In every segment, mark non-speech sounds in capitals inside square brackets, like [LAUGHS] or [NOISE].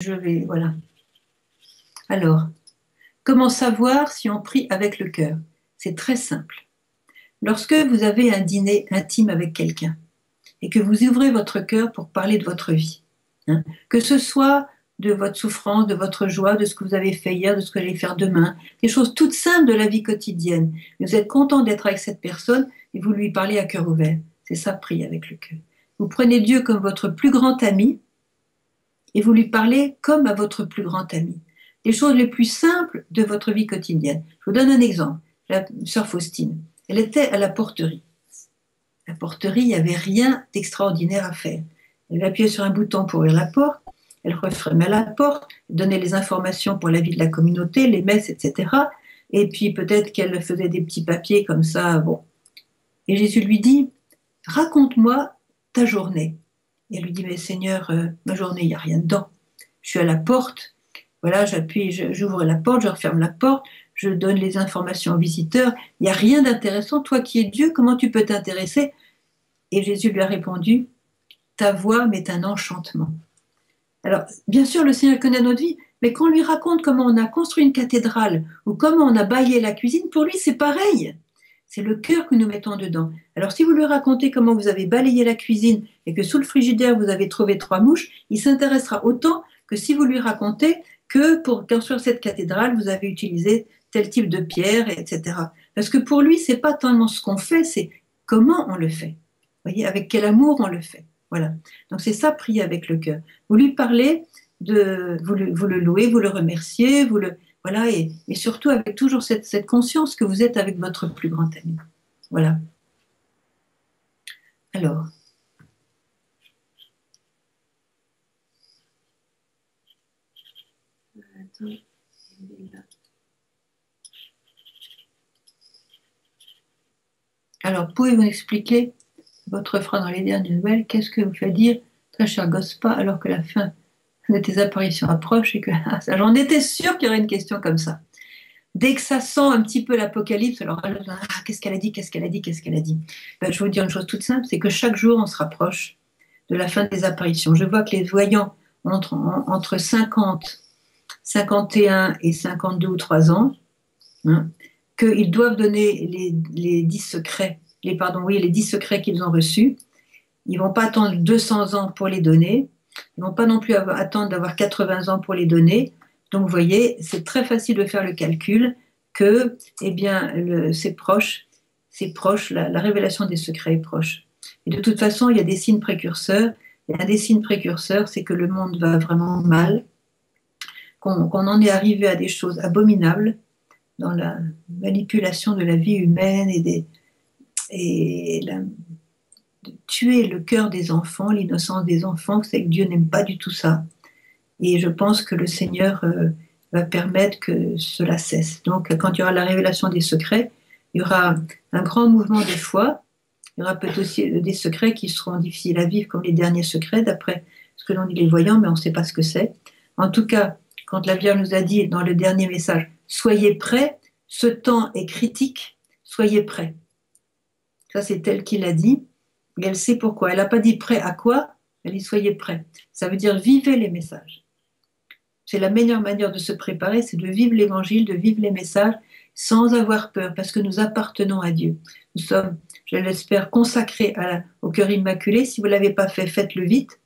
je vais, voilà. Alors, comment savoir si on prie avec le cœur? C'est très simple. Lorsque vous avez un dîner intime avec quelqu'un et que vous ouvrez votre cœur pour parler de votre vie, hein, que ce soit de votre souffrance, de votre joie, de ce que vous avez fait hier, de ce que vous allez faire demain, des choses toutes simples de la vie quotidienne. Vous êtes content d'être avec cette personne et vous lui parlez à cœur ouvert. C'est ça, prier avec le cœur. Vous prenez Dieu comme votre plus grand ami et vous lui parlez comme à votre plus grand ami. Les choses les plus simples de votre vie quotidienne. Je vous donne un exemple. La sœur Faustine, elle était à la porterie. La porterie, il n'y avait rien d'extraordinaire à faire. Elle appuyait sur un bouton pour ouvrir la porte, elle refermait la porte, donnait les informations pour la vie de la communauté, les messes, etc. Et puis peut-être qu'elle faisait des petits papiers comme ça. Bon. Et Jésus lui dit, raconte-moi ta journée. Et elle lui dit, mais Seigneur, euh, ma journée, il n'y a rien dedans. Je suis à la porte, voilà, j'appuie, j'ouvre la porte, je referme la porte, je donne les informations aux visiteurs. Il n'y a rien d'intéressant. Toi qui es Dieu, comment tu peux t'intéresser? Et Jésus lui a répondu, ta voix m'est un enchantement. Alors, bien sûr, le Seigneur connaît notre vie, mais quand on lui raconte comment on a construit une cathédrale ou comment on a baillé la cuisine, pour lui, c'est pareil. C'est le cœur que nous mettons dedans. Alors, si vous lui racontez comment vous avez balayé la cuisine et que sous le frigidaire, vous avez trouvé trois mouches, il s'intéressera autant que si vous lui racontez que pour construire cette cathédrale, vous avez utilisé tel type de pierre, etc. Parce que pour lui, c'est pas tellement ce qu'on fait, c'est comment on le fait. Vous voyez, avec quel amour on le fait. Voilà. Donc c'est ça, prier avec le cœur. Vous lui parlez, de, vous, le, vous le louez, vous le remerciez, vous le, voilà, et, surtout avec toujours cette, conscience que vous êtes avec votre plus grand ami. Voilà. Alors. Alors, pouvez-vous expliquer votre frère dans les dernières nouvelles Qu'est-ce que vous fait dire, très cher Gospa, alors que la fin de tes apparitions approche et que [LAUGHS] ah, j'en étais sûre qu'il y aurait une question comme ça. Dès que ça sent un petit peu l'apocalypse, alors ah, qu'est-ce qu'elle a dit, qu'est-ce qu'elle a dit, qu'est-ce qu'elle a dit? Ben, Je vais vous dire une chose toute simple, c'est que chaque jour on se rapproche de la fin des apparitions. Je vois que les voyants entre, entre 50, 51 et 52 ou 3 ans, hein, qu'ils doivent donner les, les 10 secrets, les, pardon, oui, les 10 secrets qu'ils ont reçus. Ils vont pas attendre 200 ans pour les donner. Ils vont pas non plus attendre d'avoir 80 ans pour les donner. Donc, vous voyez, c'est très facile de faire le calcul que, eh bien, c'est proche, c'est proche, la, révélation des secrets est proche. Et de toute façon, il y a des signes précurseurs. Et un des signes précurseurs, c'est que le monde va vraiment mal, qu'on en est arrivé à des choses abominables dans la manipulation de la vie humaine et, des, et tuer le cœur des enfants, l'innocence des enfants, c'est que Dieu n'aime pas du tout ça. Et je pense que le Seigneur euh, va permettre que cela cesse. Donc, quand il y aura la révélation des secrets, il y aura un grand mouvement de foi. Il y aura peut-être aussi des secrets qui seront difficiles à vivre, comme les derniers secrets, d'après ce que l'on dit les voyants, mais on ne sait pas ce que c'est. En tout cas, quand la Vierge nous a dit dans le dernier message, soyez prêts, ce temps est critique, soyez prêts. Ça, c'est elle qui l'a dit mais elle sait pourquoi. Elle n'a pas dit prêt à quoi, elle dit soyez prêts. Ça veut dire vivez les messages. C'est la meilleure manière de se préparer, c'est de vivre l'évangile, de vivre les messages sans avoir peur, parce que nous appartenons à Dieu. Nous sommes, je l'espère, consacrés au cœur immaculé. Si vous ne l'avez pas fait, faites-le vite.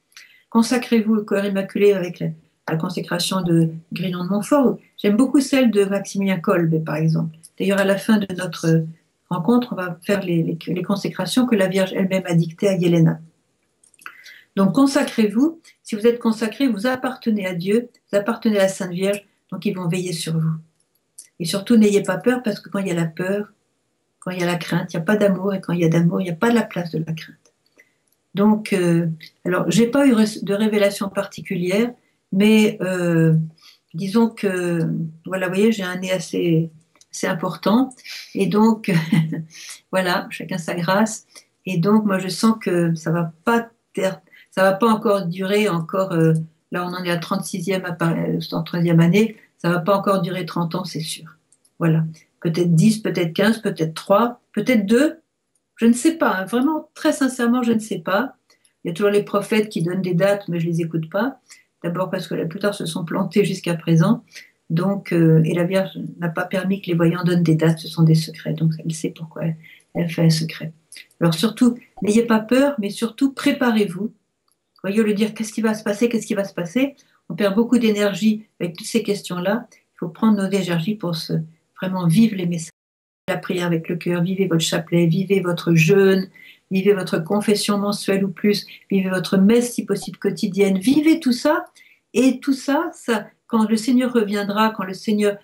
Consacrez-vous au cœur immaculé avec la, consécration de Grignon de Montfort. J'aime beaucoup celle de Maximilien Kolb, par exemple. D'ailleurs, à la fin de notre rencontre, on va faire les, consécrations que la Vierge elle-même a dictées à Yelena. Donc consacrez-vous. Si vous êtes consacré, vous appartenez à Dieu, vous appartenez à la Sainte Vierge, donc ils vont veiller sur vous. Et surtout, n'ayez pas peur, parce que quand il y a la peur, quand il y a la crainte, il n'y a pas d'amour, et quand il y a d'amour, il n'y a pas de la place de la crainte. Donc, euh, alors, j'ai pas eu de révélation particulière, mais euh, disons que, voilà, vous voyez, j'ai un nez assez c'est important. Et donc, [LAUGHS] voilà, chacun sa grâce. Et donc, moi, je sens que ça va pas ça va pas encore durer encore. Euh, là, on en est à 36e, euh, en 3e année. Ça va pas encore durer 30 ans, c'est sûr. Voilà. Peut-être 10, peut-être 15, peut-être 3, peut-être 2. Je ne sais pas. Hein. Vraiment, très sincèrement, je ne sais pas. Il y a toujours les prophètes qui donnent des dates, mais je les écoute pas. D'abord parce que la plupart se sont plantés jusqu'à présent. Donc, euh, et la Vierge n'a pas permis que les voyants donnent des dates, ce sont des secrets. Donc, elle sait pourquoi elle, fait un secret. Alors, surtout, n'ayez pas peur, mais surtout, préparez-vous. Voyez le dire, qu'est-ce qui va se passer, qu'est-ce qui va se passer On perd beaucoup d'énergie avec toutes ces questions-là. Il faut prendre nos énergies pour se, vraiment vivre les messages. La prière avec le cœur, vivez votre chapelet, vivez votre jeûne, vivez votre confession mensuelle ou plus, vivez votre messe si possible quotidienne, vivez tout ça. Et tout ça, ça quand le Seigneur reviendra, quand le Seigneur,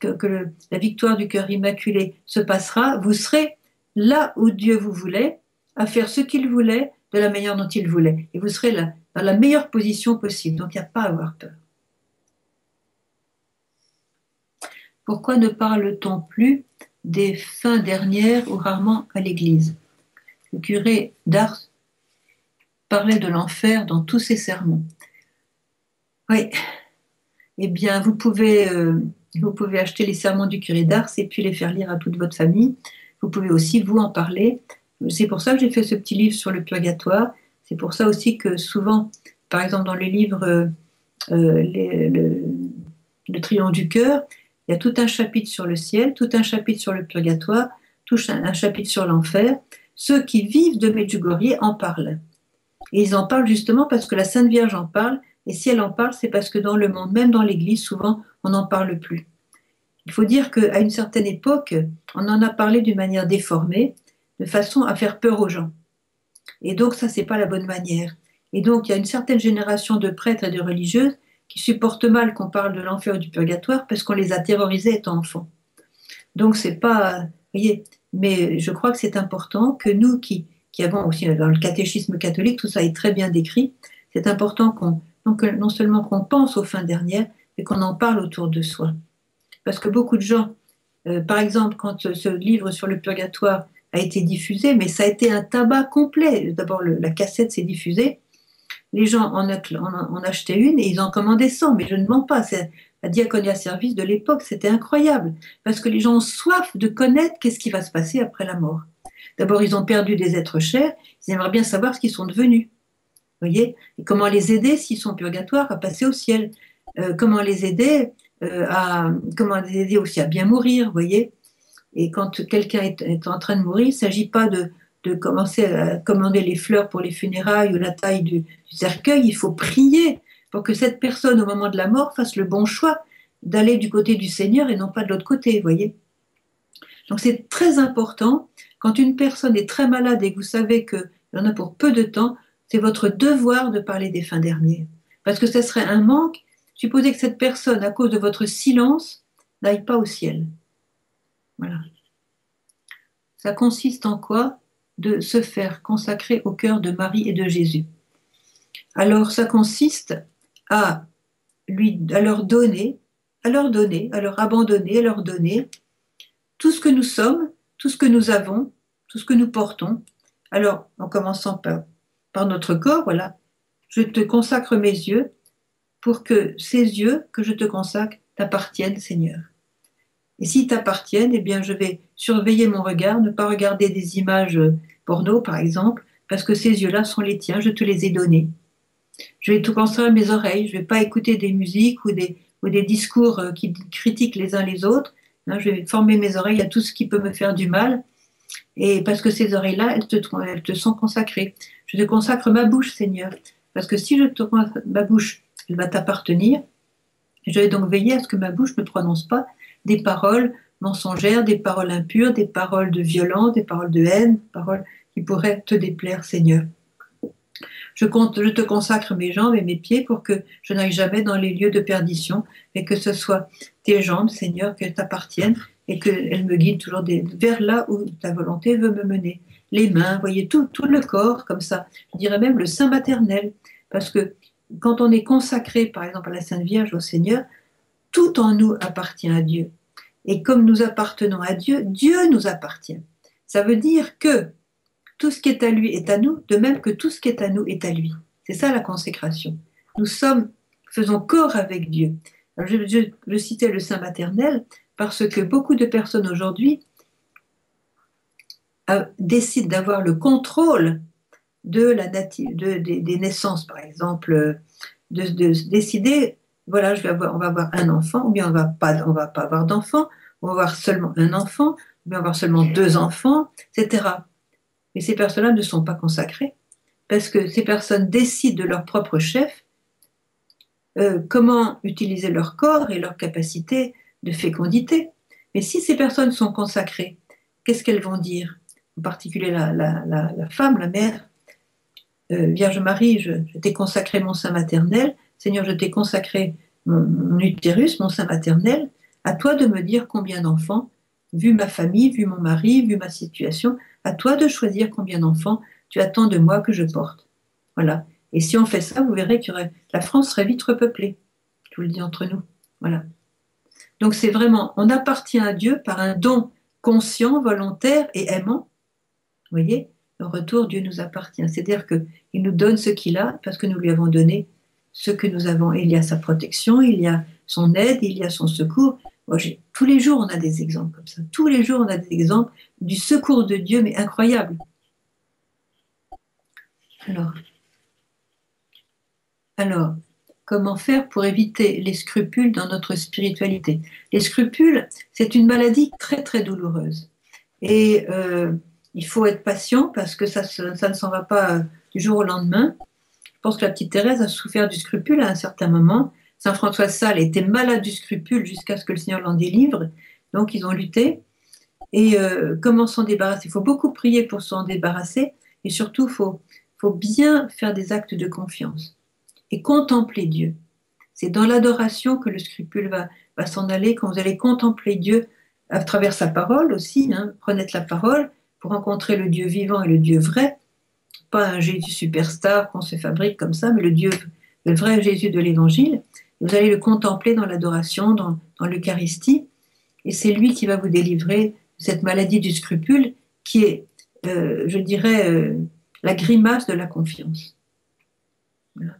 que, la victoire du cœur immaculé se passera, vous serez là où Dieu vous voulait, à faire ce qu'il voulait, de la manière dont il voulait. Et vous serez là, dans la meilleure position possible. Donc il n'y a pas à avoir peur. Pourquoi ne parle-t-on plus des fins dernières ou rarement à l'Église? Le curé d'Ars parlait de l'enfer dans tous ses sermons. Oui, eh bien, vous pouvez, euh, vous pouvez acheter les sermons du curé d'Ars et puis les faire lire à toute votre famille. Vous pouvez aussi vous en parler. C'est pour ça que j'ai fait ce petit livre sur le purgatoire. C'est pour ça aussi que souvent, par exemple dans le livre euh, euh, le, le, Triomphe du cœur, il y a tout un chapitre sur le ciel, tout un chapitre sur le purgatoire, tout un, chapitre sur l'enfer. Ceux qui vivent de Medjugorje en parlent. Et ils en parlent justement parce que la Sainte Vierge en parle et si elle en parle, c'est parce que dans le monde, même dans l'Église, souvent, on n'en parle plus. Il faut dire qu'à une certaine époque, on en a parlé d'une manière déformée, de façon à faire peur aux gens. Et donc, ça, c'est pas la bonne manière. Et donc, il y a une certaine génération de prêtres et de religieuses qui supportent mal qu'on parle de l'enfer ou du purgatoire parce qu'on les a terrorisés étant enfants. Donc, c'est pas. Voyez, mais je crois que c'est important que nous qui, qui avons aussi dans le catéchisme catholique, tout ça est très bien décrit, c'est important qu'on donc non seulement qu'on pense aux fins dernières, mais qu'on en parle autour de soi. Parce que beaucoup de gens, euh, par exemple, quand euh, ce livre sur le purgatoire a été diffusé, mais ça a été un tabac complet. D'abord, la cassette s'est diffusée. Les gens en, en, achetaient une et ils en commandaient 100, mais je ne mens pas. C'est la diaconia service de l'époque, c'était incroyable. Parce que les gens ont soif de connaître qu'est-ce qui va se passer après la mort. D'abord, ils ont perdu des êtres chers, ils aimeraient bien savoir ce qu'ils sont devenus voyez comment les aider s'ils sont purgatoires à passer au ciel. Euh, Comment les aider euh, à aussi à bien mourir, voyez. Et quand quelqu'un est, en train de mourir, il ne s'agit pas de, commencer à commander les fleurs pour les funérailles ou la taille du, cercueil. Il faut prier pour que cette personne, au moment de la mort, fasse le bon choix d'aller du côté du Seigneur et non pas de l'autre côté, voyez. Donc c'est très important. Quand une personne est très malade et que vous savez y en a pour peu de temps, c'est votre devoir de parler des fins dernières. Parce que ce serait un manque, supposer que cette personne, à cause de votre silence, n'aille pas au ciel. Voilà. Ça consiste en quoi? De se faire consacrer au cœur de Marie et de Jésus. Alors, ça consiste à, lui, à leur donner, à leur donner, à leur abandonner, à leur donner tout ce que nous sommes, tout ce que nous avons, tout ce que nous portons. Alors, en commençant par par notre corps, voilà, je te consacre mes yeux pour que ces yeux que je te consacre t'appartiennent, Seigneur. Et s'ils t'appartiennent, eh bien, je vais surveiller mon regard, ne pas regarder des images porno, par exemple, parce que ces yeux-là sont les tiens, je te les ai donnés. Je vais tout consacrer mes oreilles, je ne vais pas écouter des musiques ou des, ou des discours euh, qui critiquent les uns les autres. je vais former mes oreilles à tout ce qui peut me faire du mal. Et parce que ces oreilles-là, elles te, elles te sont consacrées. Je te consacre ma bouche, Seigneur, parce que si je te consacre ma bouche, elle va t'appartenir. Je vais donc veiller à ce que ma bouche ne prononce pas des paroles mensongères, des paroles impures, des paroles de violence, des paroles de haine, des paroles qui pourraient te déplaire, Seigneur. Je, je te consacre mes jambes et mes pieds pour que je n'aille jamais dans les lieux de perdition, et que ce soit tes jambes, Seigneur, qu'elles t'appartiennent et qu'elles me guident toujours vers là où ta volonté veut me mener les mains, voyez, tout, tout le corps comme ça. Je dirais même le sein maternel, parce que quand on est consacré, par exemple, à la Sainte Vierge, au Seigneur, tout en nous appartient à Dieu. Et comme nous appartenons à Dieu, Dieu nous appartient. Ça veut dire que tout ce qui est à lui est à nous, de même que tout ce qui est à nous est à lui. C'est ça la consécration. Nous sommes, faisons corps avec Dieu. Je, je citais le Saint maternel parce que beaucoup de personnes aujourd'hui décide d'avoir le contrôle de la des naissances, par exemple, de, décider, voilà, je on va avoir un enfant, ou bien on va pas, on va pas avoir d'enfant, on va avoir seulement un enfant, ou bien on va avoir seulement deux enfants, etc. Mais ces personnes-là ne sont pas consacrées, parce que ces personnes décident de leur propre chef euh, comment utiliser leur corps et leur capacité de fécondité. Mais si ces personnes sont consacrées, qu'est-ce qu'elles vont dire? En particulier la, femme, la mère. Euh, Vierge Marie, je, t'ai consacré mon sein maternel. Seigneur, je t'ai consacré mon, utérus, mon sein maternel. À toi de me dire combien d'enfants, vu ma famille, vu mon mari, vu ma situation, à toi de choisir combien d'enfants tu attends de moi que je porte. Voilà. Et si on fait ça, vous verrez que la France serait vite repeuplée. Je vous le dis entre nous. Voilà. Donc c'est vraiment, on appartient à Dieu par un don conscient, volontaire et aimant. Vous voyez, en retour, Dieu nous appartient. C'est-à-dire qu'il nous donne ce qu'il a parce que nous lui avons donné ce que nous avons. Il y a sa protection, il y a son aide, il y a son secours. Tous les jours, on a des exemples comme ça. Tous les jours, on a des exemples du secours de Dieu, mais incroyable. Alors, alors, comment faire pour éviter les scrupules dans notre spiritualité? Les scrupules, c'est une maladie très très douloureuse. Et euh, il faut être patient parce que ça, ne s'en va pas euh, du jour au lendemain. Je pense que la petite Thérèse a souffert du scrupule à un certain moment. Saint François de Sales était malade du scrupule jusqu'à ce que le Seigneur l'en délivre. Donc ils ont lutté. Et euh, comment s'en débarrasser? Il faut beaucoup prier pour s'en débarrasser. Et surtout, il faut bien faire des actes de confiance et contempler Dieu. C'est dans l'adoration que le scrupule va, s'en aller, quand vous allez contempler Dieu à travers sa parole aussi, hein, la parole pour rencontrer le Dieu vivant et le Dieu vrai, pas un Jésus superstar qu'on se fabrique comme ça, mais le Dieu, le vrai Jésus de l'Évangile. Vous allez le contempler dans l'adoration, dans, l'Eucharistie, et c'est lui qui va vous délivrer de cette maladie du scrupule qui est, euh, je dirais, euh, la grimace de la confiance. Voilà.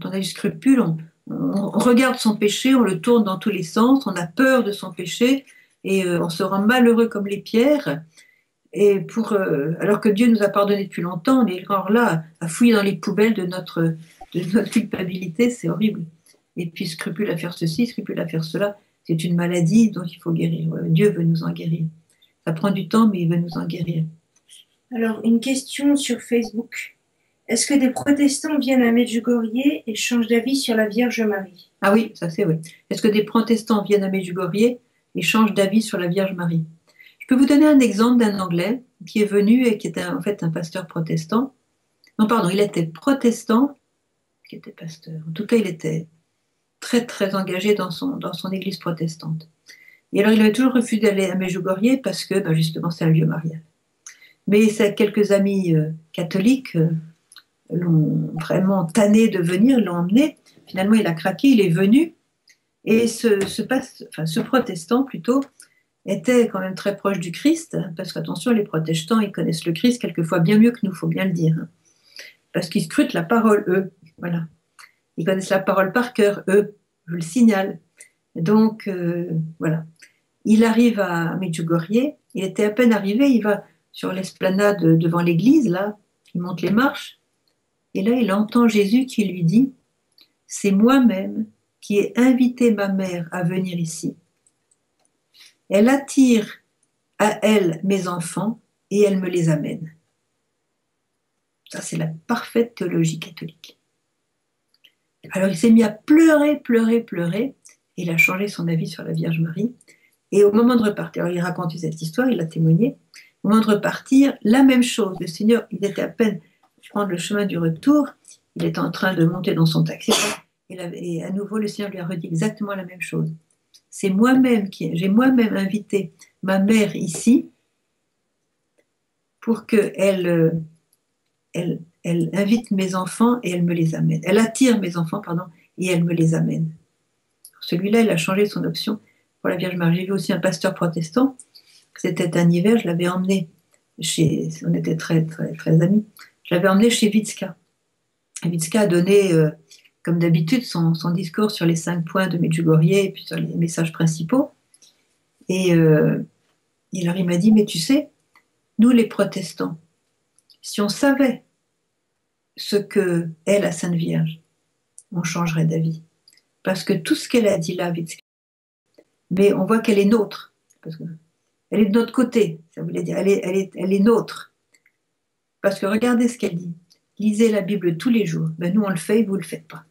Quand on a du scrupule, on, regarde son péché, on le tourne dans tous les sens, on a peur de son péché et euh, on se rend malheureux comme les pierres. Et pour, euh, alors que Dieu nous a pardonné depuis longtemps, on est encore là à fouiller dans les poubelles de notre, notre culpabilité, c'est horrible. Et puis scrupule à faire ceci, scrupule à faire cela, c'est une maladie dont il faut guérir. Dieu veut nous en guérir. Ça prend du temps, mais il veut nous en guérir. Alors, une question sur Facebook. Est-ce que des protestants viennent à Medjugorje et changent d'avis sur la Vierge Marie? Ah oui, ça c'est oui. Est-ce que des protestants viennent à Medjugorje et changent d'avis sur la Vierge Marie? Je peux vous donner un exemple d'un Anglais qui est venu et qui était en fait un pasteur protestant. Non, pardon, il était protestant, qui était pasteur. En tout cas, il était très très engagé dans son, dans son église protestante. Et alors, il avait toujours refusé d'aller à Medjugorje parce que, ben, justement, c'est un lieu marial. Mais ses quelques amis euh, catholiques euh, l'ont vraiment tanné de venir, l'ont emmené. Finalement, il a craqué, il est venu. Et ce, ce, protestant, plutôt, était quand même très proche du Christ, hein, parce qu'attention, les protestants, ils connaissent le Christ quelquefois bien mieux que nous, faut bien le dire. Hein. parce qu'ils scrutent la parole, eux. Voilà. Ils connaissent la parole par cœur, eux, je le signale. Donc, euh, voilà. Il arrive à Medjugorje, il était à peine arrivé, il va sur l'esplanade devant l'église, là, il monte les marches, et là, il entend Jésus qui lui dit, c'est moi-même qui ai invité ma mère à venir ici. Elle attire à elle mes enfants et elle me les amène. Ça, c'est la parfaite théologie catholique. Alors il s'est mis à pleurer, pleurer, pleurer. Il a changé son avis sur la Vierge Marie. Et au moment de repartir, il raconte cette histoire, il a témoigné. Au moment de repartir, la même chose. Le Seigneur, il était à peine prendre le chemin du retour, il est en train de monter dans son taxi. Et, à nouveau, le Seigneur lui a redit exactement la même chose. C'est moi-même qui, j'ai moi-même invité ma mère ici pour qu'elle elle, elle invite mes enfants et elle me les amène. Elle attire mes enfants, pardon, et elle me les amène. Celui-là, il a changé son option pour la Vierge Marie. J'ai vu aussi un pasteur protestant. C'était un hiver, je l'avais emmené chez. On était très, très, très amis. Je l'avais emmené chez Vitska. Vitska a donné, euh, comme d'habitude, son, discours sur les cinq points de Medjugorje et puis sur les messages principaux. Et euh, il m'a dit, mais tu sais, nous les protestants, si on savait ce que est la Sainte Vierge, on changerait d'avis. Parce que tout ce qu'elle a dit là, mais on voit qu'elle est nôtre. Parce elle est de notre côté, ça voulait dire, elle elle est nôtre. Parce que regardez ce qu'elle dit. Lisez la Bible tous les jours. Ben, nous, on le fait et vous ne le faites pas.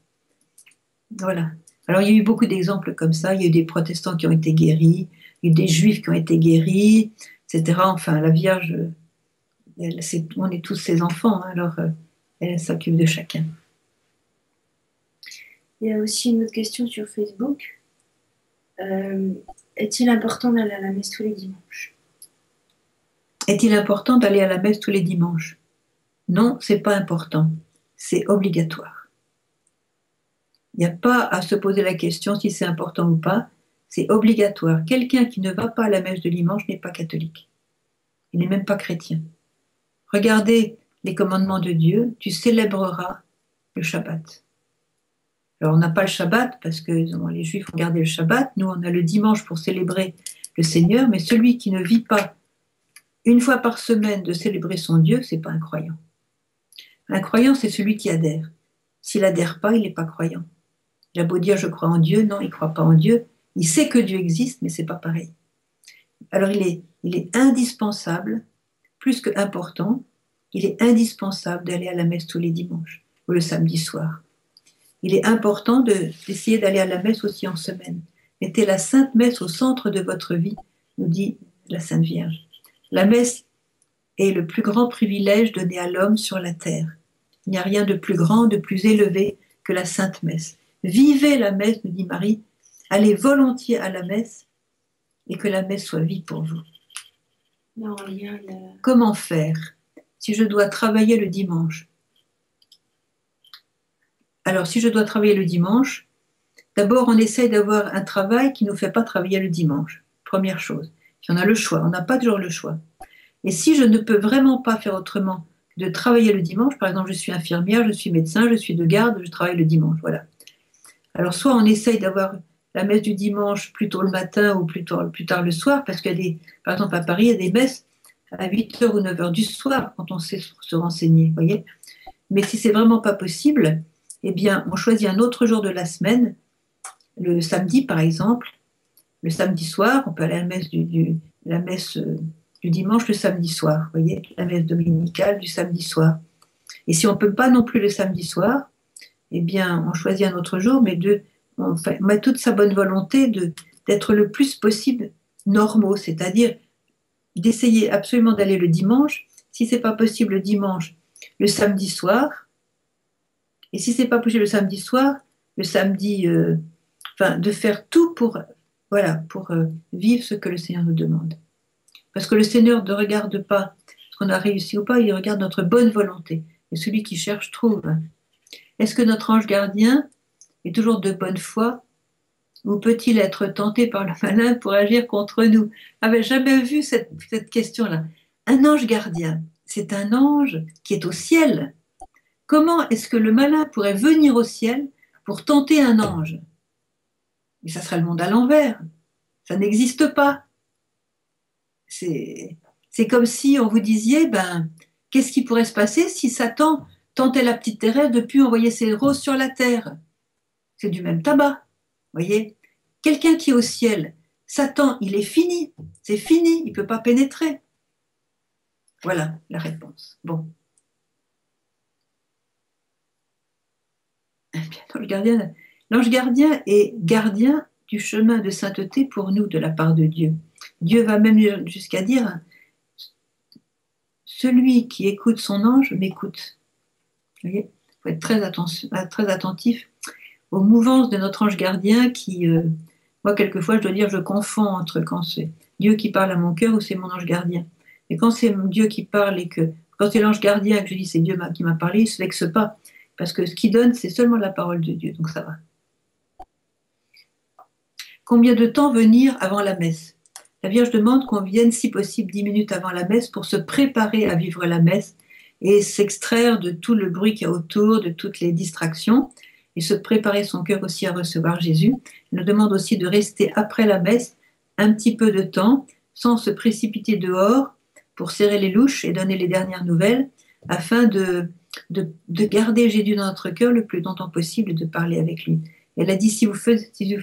Voilà. Alors, il y a eu beaucoup d'exemples comme ça. Il y a eu des protestants qui ont été guéris, il y a eu des juifs qui ont été guéris, etc. Enfin, la Vierge, elle, on est tous ses enfants, hein. alors euh, elle s'occupe de chacun. Il y a aussi une autre question sur Facebook. Euh, est-il important d'aller à la messe tous les dimanches? Est-il important d'aller à la messe tous les dimanches? Non, c'est pas important. C'est obligatoire. Il n'y a pas à se poser la question si c'est important ou pas. C'est obligatoire. Quelqu'un qui ne va pas à la messe de dimanche n'est pas catholique. Il n'est même pas chrétien. Regardez les commandements de Dieu. Tu célébreras le Shabbat. Alors on n'a pas le Shabbat parce que les Juifs ont gardé le Shabbat. Nous, on a le dimanche pour célébrer le Seigneur. Mais celui qui ne vit pas une fois par semaine de célébrer son Dieu, c'est pas un croyant. Un croyant, c'est celui qui adhère. S'il adhère pas, il n'est pas croyant. Il a beau dire je crois en Dieu, non, il ne croit pas en Dieu. Il sait que Dieu existe, mais c'est pas pareil. Alors il est, indispensable, plus que important, il est indispensable d'aller à la messe tous les dimanches ou le samedi soir il est important d'essayer d'aller à la messe aussi en semaine. Mettez la Sainte Messe au centre de votre vie, nous dit la Sainte Vierge. La messe est le plus grand privilège donné à l'homme sur la terre. Il n'y a rien de plus grand, de plus élevé que la Sainte Messe. Vivez la messe, nous dit Marie. Allez volontiers à la messe et que la messe soit vie pour vous. Comment faire si je dois travailler le dimanche? Alors, si je dois travailler le dimanche, d'abord, on essaye d'avoir un travail qui ne nous fait pas travailler le dimanche. Première chose. Si on a le choix, on n'a pas toujours le choix. Et si je ne peux vraiment pas faire autrement de travailler le dimanche, par exemple, je suis infirmière, je suis médecin, je suis de garde, je travaille le dimanche, voilà. Alors, soit on essaye d'avoir la messe du dimanche plus tôt le matin ou plus tard, plus tard le soir, parce qu'il y a des, par exemple, à Paris, il y a des messes à 8h ou 9h du soir quand on sait se renseigner, voyez. Mais si c'est vraiment pas possible, eh bien, on choisit un autre jour de la semaine, le samedi par exemple. Le samedi soir, on peut aller à la messe du, la messe euh, du dimanche le samedi soir, vous voyez, la messe dominicale du samedi soir. Et si on ne peut pas non plus le samedi soir, eh bien, on choisit un autre jour, mais de, on, met toute sa bonne volonté d'être le plus possible normaux, c'est-à-dire d'essayer absolument d'aller le dimanche. Si c'est pas possible le dimanche, le samedi soir, et si c'est pas possible le samedi soir, le samedi, euh, enfin, de faire tout pour, voilà, pour euh, vivre ce que le Seigneur nous demande. Parce que le Seigneur ne regarde pas ce qu'on a réussi ou pas, il regarde notre bonne volonté. Et celui qui cherche trouve. Est-ce que notre ange gardien est toujours de bonne foi ou peut-il être tenté par le malin pour agir contre nous? J'avais jamais vu cette, cette question-là? Un ange gardien, c'est un ange qui est au ciel, Comment est-ce que le malin pourrait venir au ciel pour tenter un ange? Mais ça serait le monde à l'envers. Ça n'existe pas. C'est, comme si on vous disiez, ben, qu'est-ce qui pourrait se passer si Satan tentait la petite Thérèse de plus envoyer ses roses sur la terre? C'est du même tabac. voyez? Quelqu'un qui est au ciel, Satan, il est fini. C'est fini. Il ne peut pas pénétrer. Voilà la réponse. Bon. L'ange gardien est gardien du chemin de sainteté pour nous de la part de Dieu. Dieu va même jusqu'à dire Celui qui écoute son ange m'écoute. Vous voyez Il faut être très, attentif aux mouvances de notre ange gardien qui, euh, moi, quelquefois, je dois dire, je confonds entre quand c'est Dieu qui parle à mon cœur ou c'est mon ange gardien. Et quand c'est Dieu qui parle et que, quand c'est l'ange gardien et que je dis c'est Dieu qui m'a parlé, il ne se vexe pas. Parce que ce qui donne, c'est seulement la parole de Dieu, donc ça va. Combien de temps venir avant la messe? La Vierge demande qu'on vienne, si possible, dix minutes avant la messe pour se préparer à vivre la messe et s'extraire de tout le bruit qu'il y a autour, de toutes les distractions, et se préparer son cœur aussi à recevoir Jésus. Elle nous demande aussi de rester après la messe un petit peu de temps, sans se précipiter dehors, pour serrer les louches et donner les dernières nouvelles, afin de de, garder Jésus dans notre cœur le plus longtemps possible et de parler avec lui. Elle a dit, si vous, faites, si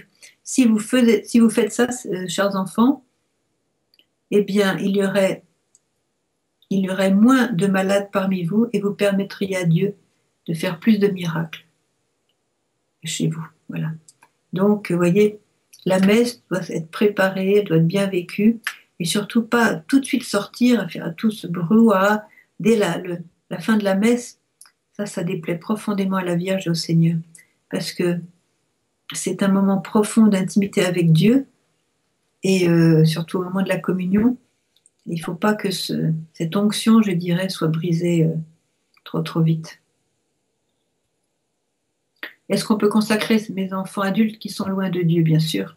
vous, si vous faites ça, euh, chers enfants, eh bien, il y aurait il y aurait moins de malades parmi vous et vous permettriez à Dieu de faire plus de miracles chez vous. Voilà. Donc, vous voyez, la messe doit être préparée, doit être bien vécue, et surtout pas tout de suite sortir, faire tout ce brouhaha dès la, la fin de la messe. Ça, ça déplaît profondément à la Vierge et au Seigneur, parce que c'est un moment profond d'intimité avec Dieu, et euh, surtout au moment de la communion. Il ne faut pas que cette onction, je dirais, soit brisée euh, trop trop vite. Est-ce qu'on peut consacrer mes enfants adultes qui sont loin de Dieu? Bien sûr.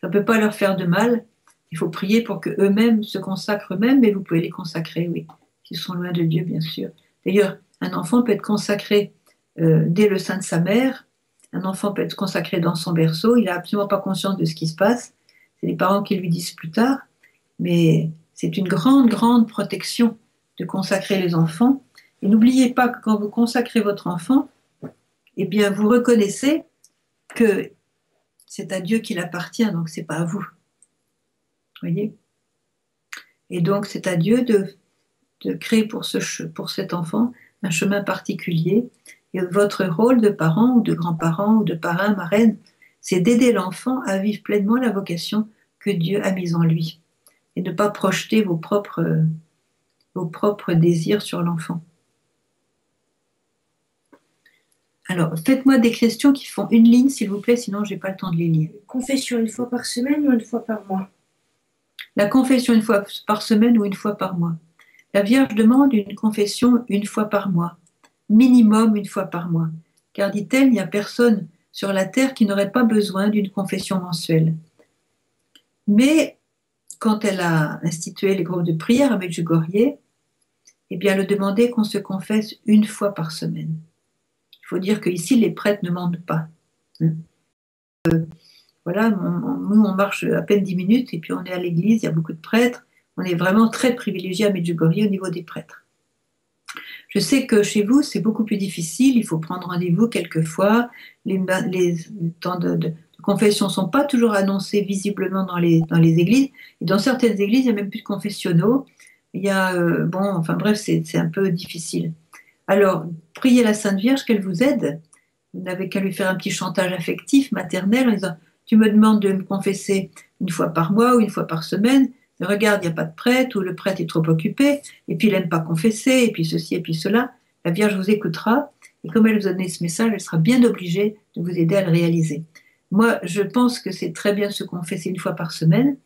Ça ne peut pas leur faire de mal. Il faut prier pour qu'eux-mêmes se consacrent eux-mêmes, mais vous pouvez les consacrer, oui, s'ils sont loin de Dieu, bien sûr. D'ailleurs, un enfant peut être consacré euh, dès le sein de sa mère. Un enfant peut être consacré dans son berceau. Il n'a absolument pas conscience de ce qui se passe. C'est les parents qui lui disent plus tard. Mais c'est une grande, grande protection de consacrer les enfants. Et n'oubliez pas que quand vous consacrez votre enfant, eh bien, vous reconnaissez que c'est à Dieu qu'il appartient, donc c'est pas à vous. Voyez? Et donc, c'est à Dieu de, de créer pour, ce, pour cet enfant un chemin particulier. Et votre rôle de parent ou de grand-parent ou de parrain, marraine, c'est d'aider l'enfant à vivre pleinement la vocation que Dieu a mise en lui et ne pas projeter vos propres, vos propres désirs sur l'enfant. Alors, faites-moi des questions qui font une ligne, s'il vous plaît, sinon je n'ai pas le temps de les lire. Confession une fois par semaine ou une fois par mois? La confession une fois par semaine ou une fois par mois. La Vierge demande une confession une fois par mois, minimum une fois par mois, car dit-elle, il n'y a personne sur la terre qui n'aurait pas besoin d'une confession mensuelle. Mais quand elle a institué les groupes de prière à Medjugorje, eh bien, elle demandait qu'on se confesse une fois par semaine. Il faut dire qu'ici, les prêtres ne mentent pas. Euh, voilà, nous, on marche à peine dix minutes et puis on est à l'église, il y a beaucoup de prêtres. On est vraiment très privilégié à Medjugorje au niveau des prêtres. Je sais que chez vous, c'est beaucoup plus difficile. Il faut prendre rendez-vous quelquefois. Les, les temps de, confessions ne sont pas toujours annoncées visiblement dans les, églises. Et dans certaines églises, il n'y a même plus de confessionnaux. Il euh, bon, enfin bref, c'est un peu difficile. Alors, priez la Sainte Vierge qu'elle vous aide. Vous n'avez qu'à lui faire un petit chantage affectif, maternel, en disant Tu me demandes de me confesser une fois par mois ou une fois par semaine. Regarde, il n'y a pas de prêtre, ou le prêtre est trop occupé, et puis il n'aime pas confesser, et puis ceci, et puis cela. La Vierge vous écoutera, et comme elle vous a donné ce message, elle sera bien obligée de vous aider à le réaliser. Moi, je pense que c'est très bien se confesser une fois par semaine.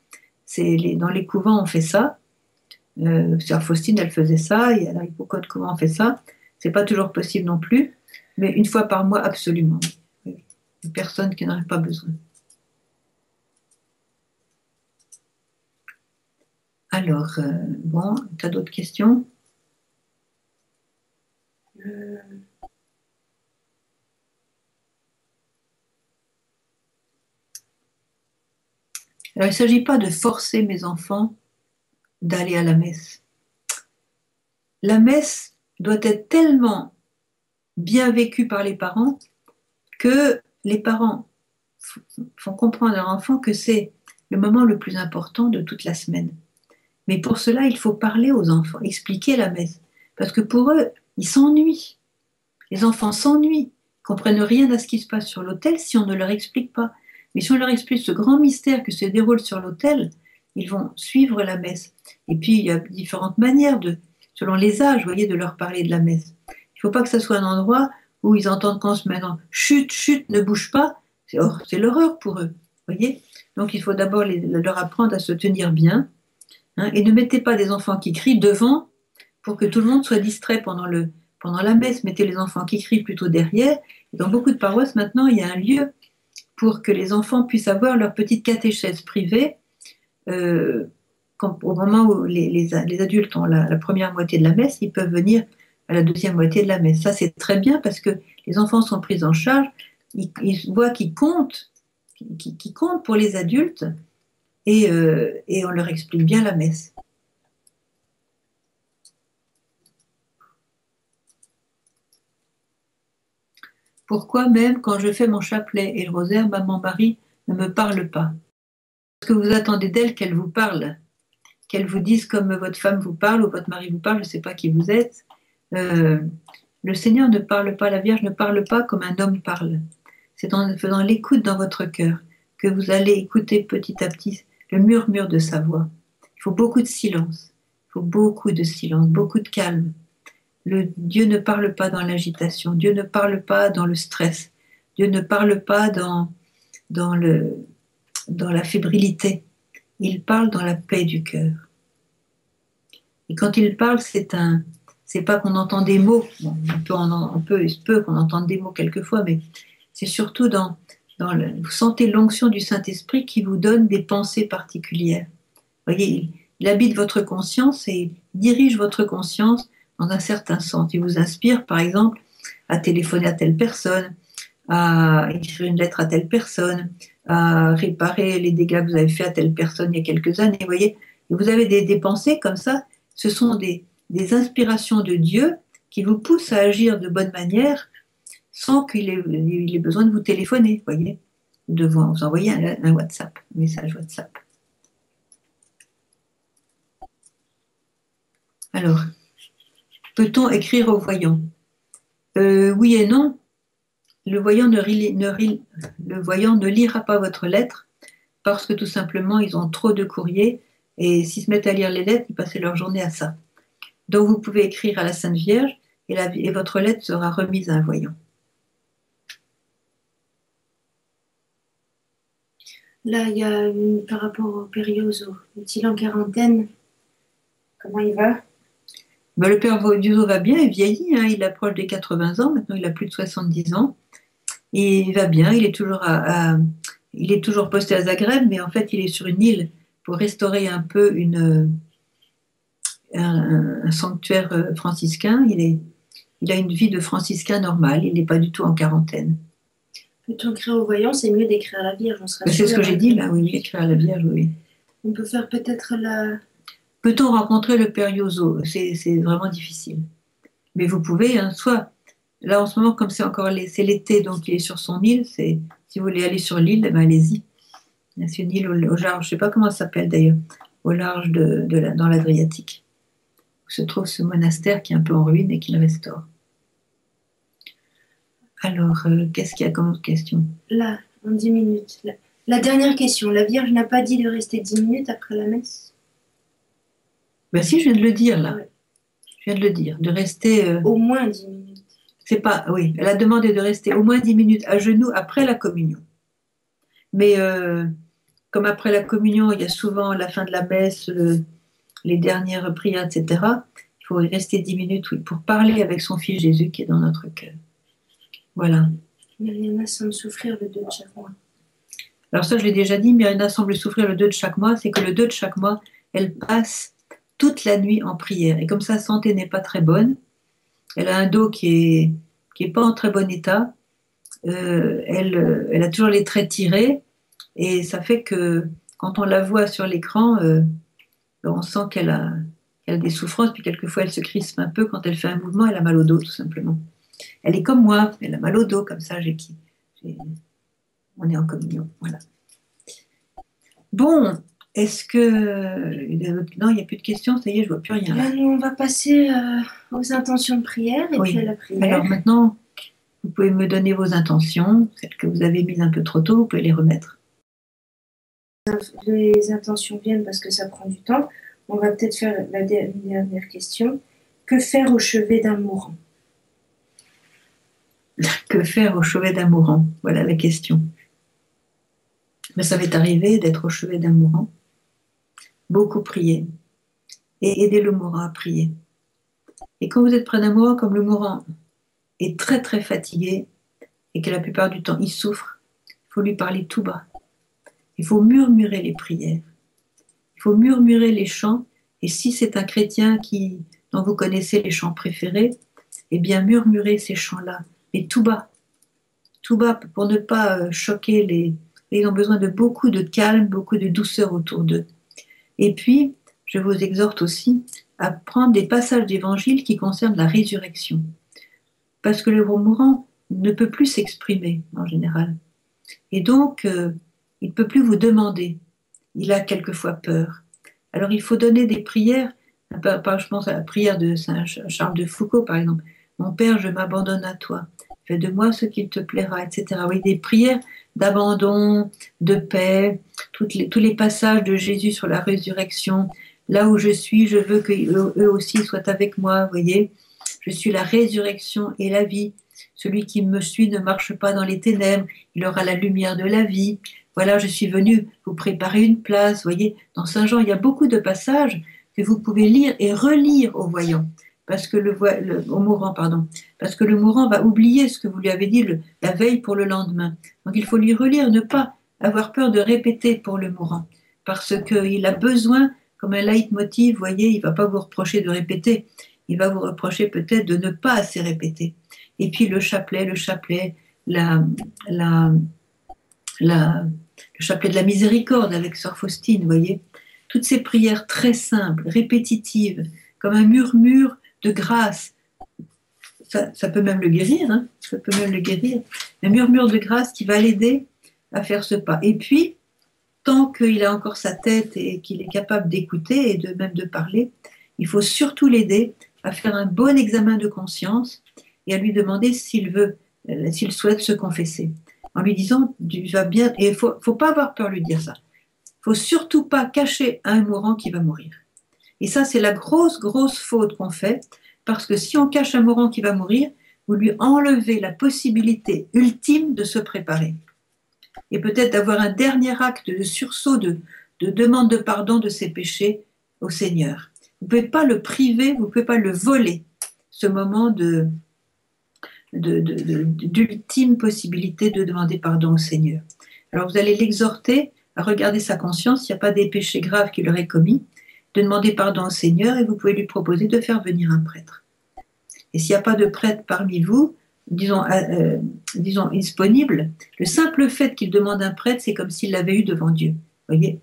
C'est dans les couvents, on fait ça. Euh, Sœur Faustine, elle faisait ça. Il y a beaucoup de couvents, on fait ça. C'est pas toujours possible non plus, mais une fois par mois, absolument. Personne qui n'en a pas besoin. Alors, euh, bon, tu as d'autres questions? Euh, Alors, il ne s'agit pas de forcer mes enfants d'aller à la messe. La messe doit être tellement bien vécue par les parents que les parents font comprendre à leur enfant que c'est le moment le plus important de toute la semaine. Mais pour cela, il faut parler aux enfants, expliquer la messe. Parce que pour eux, ils s'ennuient. Les enfants s'ennuient, comprennent rien à ce qui se passe sur l'autel si on ne leur explique pas. Mais si on leur explique ce grand mystère que se déroule sur l'autel, ils vont suivre la messe. Et puis, il y a différentes manières, de, selon les âges, voyez, de leur parler de la messe. Il ne faut pas que ce soit un endroit où ils entendent qu'on se met en chute, chute, ne bouge pas. C'est l'horreur pour eux. voyez Donc, il faut d'abord leur apprendre à se tenir bien. Hein, et ne mettez pas des enfants qui crient devant pour que tout le monde soit distrait pendant, le, pendant la messe. Mettez les enfants qui crient plutôt derrière. dans beaucoup de paroisses, maintenant, il y a un lieu pour que les enfants puissent avoir leur petite catéchèse privée euh, au moment où les, adultes ont la, première moitié de la messe, ils peuvent venir à la deuxième moitié de la messe. Ça, c'est très bien parce que les enfants sont pris en charge, ils, voient qu'ils comptent, qui, comptent pour les adultes et, euh, et on leur explique bien la messe. Pourquoi même quand je fais mon chapelet et le rosaire, maman Marie ne me parle pas? Est-ce que vous attendez d'elle qu'elle vous parle? Qu'elle vous dise comme votre femme vous parle ou votre mari vous parle, je ne sais pas qui vous êtes. Euh, le Seigneur ne parle pas, la Vierge ne parle pas comme un homme parle. C'est en faisant l'écoute dans votre cœur que vous allez écouter petit à petit le murmure de sa voix. Il faut beaucoup de silence, il faut beaucoup de silence, beaucoup de calme. Le, Dieu ne parle pas dans l'agitation, Dieu ne parle pas dans le stress, Dieu ne parle pas dans, dans, le, dans la fébrilité, il parle dans la paix du cœur. Et quand il parle, c'est un, c'est pas qu'on entend des mots, on peut, on peut, il se peut qu'on entende des mots quelquefois, mais c'est surtout dans, vous sentez l'onction du Saint-Esprit qui vous donne des pensées particulières. Vous voyez, il, habite votre conscience et dirige votre conscience dans un certain sens. Il vous inspire, par exemple, à téléphoner à telle personne, à écrire une lettre à telle personne, à réparer les dégâts que vous avez fait à telle personne il y a quelques années. Vous voyez, vous avez des, pensées comme ça. Ce sont des inspirations de Dieu qui vous poussent à agir de bonne manière sans qu'il ait, besoin de vous téléphoner, voyez, de vous envoyer un, WhatsApp, un message WhatsApp. Alors, peut-on écrire au voyant? Euh, Oui et non. Le voyant ne, lira pas votre lettre parce que tout simplement, ils ont trop de courriers et s'ils se mettent à lire les lettres, ils passent leur journée à ça. Donc, vous pouvez écrire à la Sainte Vierge et votre lettre sera remise à un voyant. Là, il y a une, par rapport au périoso, est-il en quarantaine Comment il va? Ben, Le père Duzo va bien, il vieillit, hein, il approche des 80 ans, maintenant il a plus de 70 ans. Il va bien, il est toujours, il est toujours posté à Zagreb, mais en fait il est sur une île pour restaurer un peu une, un, sanctuaire franciscain. Il, il a une vie de franciscain normale, il n'est pas du tout en quarantaine. Peut-on écrire au voyant C'est mieux d'écrire à la Vierge. C'est ce que j'ai dit là, oui, écrire à la Vierge, oui. On peut faire peut-être la. Peut-on rencontrer le Père Yoso? C'est vraiment difficile. Mais vous pouvez, hein, soit. Là, en ce moment, comme c'est encore c'est l'été, donc il est sur son île. Si vous voulez aller sur l'île, ben, allez-y. C'est une île au, au, large, je ne sais pas comment ça s'appelle d'ailleurs, au large de, de la, dans l'Adriatique, où se trouve ce monastère qui est un peu en ruine et qu'il restaure. Alors, euh, qu'est-ce qu'il y a comme question? Là, en 10 minutes. La, la, dernière question. La Vierge n'a pas dit de rester 10 minutes après la messe? Ben si, je viens de le dire là. Ouais. Je viens de le dire. De rester. Euh... Au moins 10 minutes. C'est pas. Oui, elle a demandé de rester au moins 10 minutes à genoux après la communion. Mais euh, comme après la communion, il y a souvent la fin de la messe, le, les dernières prières, etc., il faut rester 10 minutes oui, pour parler avec son Fils Jésus qui est dans notre cœur. Voilà. Semble souffrir le 2 de chaque mois. Alors ça, je l'ai déjà dit, Myriana semble souffrir le 2 de chaque mois, c'est que le 2 de chaque mois, elle passe toute la nuit en prière. Et comme sa santé n'est pas très bonne, elle a un dos qui est, qui est pas en très bon état, euh, elle, elle a toujours les traits tirés, et ça fait que quand on la voit sur l'écran, euh, on sent qu'elle a, qu'elle a des souffrances, puis quelquefois elle se crispe un peu quand elle fait un mouvement, elle a mal au dos tout simplement. Elle est comme moi, elle a mal au dos, comme ça, j'ai, j'ai, on est en communion. Voilà. Bon, est-ce que. Non, il n'y a plus de questions, ça y est, je ne vois plus rien. Là, nous, on va passer euh, aux intentions de prière et oui. puis à la prière. Alors maintenant, vous pouvez me donner vos intentions, celles que vous avez mises un peu trop tôt, vous pouvez les remettre. Les intentions viennent parce que ça prend du temps. On va peut-être faire la dernière question. Que faire au chevet d'un mourant? Que faire au chevet d'un mourant Voilà la question. Mais ça m'est arrivé d'être au chevet d'un mourant, beaucoup prier et aider le mourant à prier. Et quand vous êtes près d'un mourant, comme le mourant est très très fatigué et que la plupart du temps il souffre, il faut lui parler tout bas. Il faut murmurer les prières. Il faut murmurer les chants. Et si c'est un chrétien qui, dont vous connaissez les chants préférés, eh bien murmurer ces chants-là mais tout bas. Tout bas pour ne pas choquer les. Ils ont besoin de beaucoup de calme, beaucoup de douceur autour d'eux. Et puis, je vous exhorte aussi à prendre des passages d'évangile qui concernent la résurrection. Parce que le mourant ne peut plus s'exprimer en général. Et donc, euh, il ne peut plus vous demander. Il a quelquefois peur. Alors, il faut donner des prières. Je pense à la prière de Saint Charles de Foucault, par exemple. Mon Père, je m'abandonne à toi. Fais de moi ce qu'il te plaira, etc. Oui, des prières d'abandon, de paix, tous les passages de Jésus sur la résurrection. Là où je suis, je veux qu'eux aussi soient avec moi, voyez. Je suis la résurrection et la vie. Celui qui me suit ne marche pas dans les ténèbres, il aura la lumière de la vie. Voilà, je suis venu vous préparer une place. Voyez, dans Saint Jean, il y a beaucoup de passages que vous pouvez lire et relire aux voyants, parce que le, au mourant, pardon, parce que le mourant va oublier ce que vous lui avez dit la veille pour le lendemain. Donc il faut lui relire, ne pas avoir peur de répéter pour le mourant, parce qu'il a besoin, comme un leitmotiv, voyez, il va pas vous reprocher de répéter, il va vous reprocher peut-être de ne pas assez répéter. Et puis le chapelet, le chapelet, la, la, le chapelet de la miséricorde avec Sœur Faustine, voyez. Toutes ces prières très simples, répétitives, comme un murmure de grâce. Ça, peut même le guérir, hein, ça peut même le guérir. Un murmure de grâce qui va l'aider à faire ce pas. Et puis, tant qu'il a encore sa tête et qu'il est capable d'écouter et de même de parler, il faut surtout l'aider à faire un bon examen de conscience et à lui demander s'il veut, euh, s'il souhaite se confesser. En lui disant, tu vas bien, il faut, faut pas avoir peur de lui dire ça. Il faut surtout pas cacher à un mourant qui va mourir. Et ça, c'est la grosse, grosse faute qu'on fait, parce que si on cache un mourant qui va mourir, vous lui enlevez la possibilité ultime de se préparer. Et peut-être d'avoir un dernier acte de sursaut, de, de demande de pardon de ses péchés au Seigneur. Vous ne pouvez pas le priver, vous ne pouvez pas le voler, ce moment d'ultime possibilité de demander pardon au Seigneur. Alors vous allez l'exhorter à regarder sa conscience, s'il n'y a pas des péchés graves qu'il aurait commis, de demander pardon au Seigneur et vous pouvez lui proposer de faire venir un prêtre. Et s'il n'y a pas de prêtre parmi vous, disons, euh, euh, disponible, le simple fait qu'il demande un prêtre, c'est comme s'il l'avait eu devant Dieu. voyez?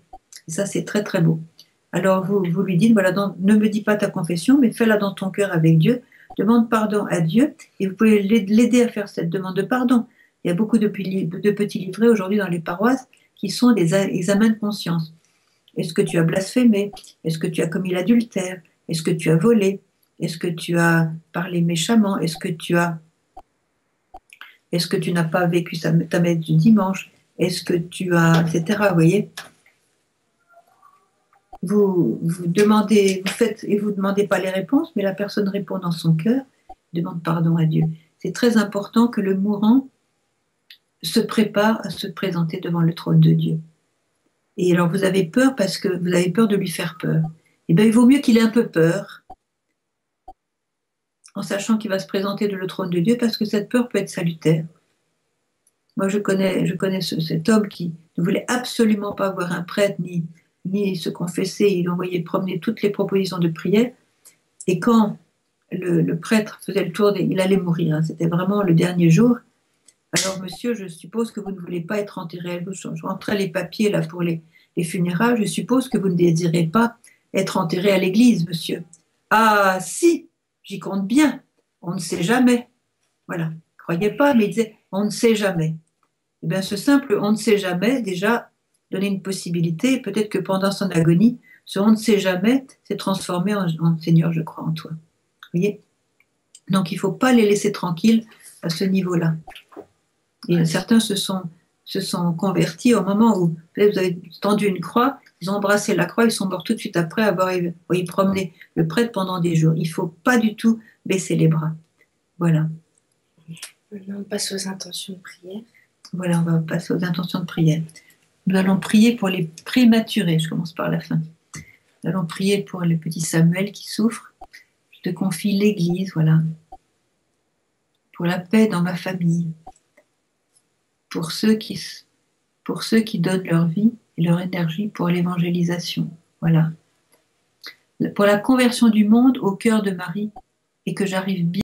Et ça, c'est très très beau. Alors vous, vous lui dites, voilà, ne me dis pas ta confession, mais fais-la dans ton cœur avec Dieu demande pardon à Dieu et vous pouvez l'aider à faire cette demande de pardon. Il y a beaucoup de, petits livrets aujourd'hui dans les paroisses qui sont des examens de conscience. Est-ce que tu as blasphémé? Est-ce que tu as commis l'adultère? Est-ce que tu as volé? Est-ce que tu as parlé méchamment? Est-ce que tu as Est-ce que tu n'as pas vécu ta messe du dimanche? Est-ce que tu as etc. Vous voyez? Vous, demandez, vous faites et vous demandez pas les réponses, mais la personne répond dans son cœur, demande pardon à Dieu. C'est très important que le mourant se prépare à se présenter devant le trône de Dieu. Et alors vous avez peur parce que vous avez peur de lui faire peur. Eh bien, il vaut mieux qu'il ait un peu peur, en sachant qu'il va se présenter devant le trône de Dieu, parce que cette peur peut être salutaire. Moi, je connais, je connais cet homme qui ne voulait absolument pas voir un prêtre ni ni se confesser, il envoyait promener toutes les propositions de prière. Et quand le, prêtre faisait le tour, il allait mourir. Hein. C'était vraiment le dernier jour. Alors, monsieur, je suppose que vous ne voulez pas être enterré. Je rentrais les papiers là pour les, les funérailles. Je suppose que vous ne désirez pas être enterré à l'église, monsieur. Ah, si, j'y compte bien. On ne sait jamais. Voilà. Croyez pas, mais il disait on ne sait jamais. Eh bien, ce simple on ne sait jamais, déjà, donner une possibilité. Peut-être que pendant son agonie, ce on ne sait jamais s'est transformé en, Seigneur, je crois en toi. Vous voyez? Donc il ne faut pas les laisser tranquilles à ce niveau-là. Et certains se sont, se sont convertis au moment où vous avez tendu une croix, ils ont embrassé la croix, ils sont morts tout de suite après avoir promené le prêtre pendant des jours. Il ne faut pas du tout baisser les bras. Voilà. Maintenant, on passe aux intentions de prière. Voilà, on va passer aux intentions de prière. Nous allons prier pour les prématurés. Je commence par la fin. Nous allons prier pour le petit Samuel qui souffre. Je te confie l'Église, voilà. Pour la paix dans ma famille. Pour ceux qui, donnent leur vie et leur énergie pour l'évangélisation. Voilà. Pour la conversion du monde au cœur de Marie et que j'arrive bien